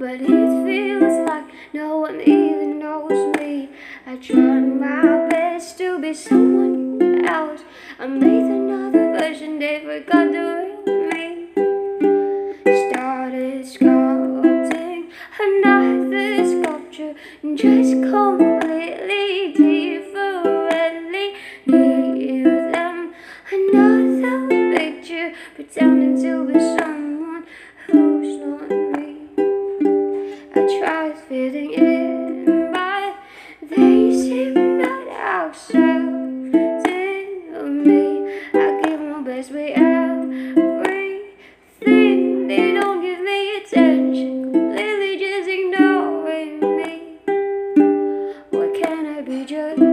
but it feels like no one even knows me. I tried my best to be someone else. I made another version, they forgot the real me. Started sculpting another sculpture, just completely differently. Give them another picture, pretending I tried fitting in, but they seem not accepting of me. I give my best way everything. They don't give me attention, completely just ignoring me. What can I be just?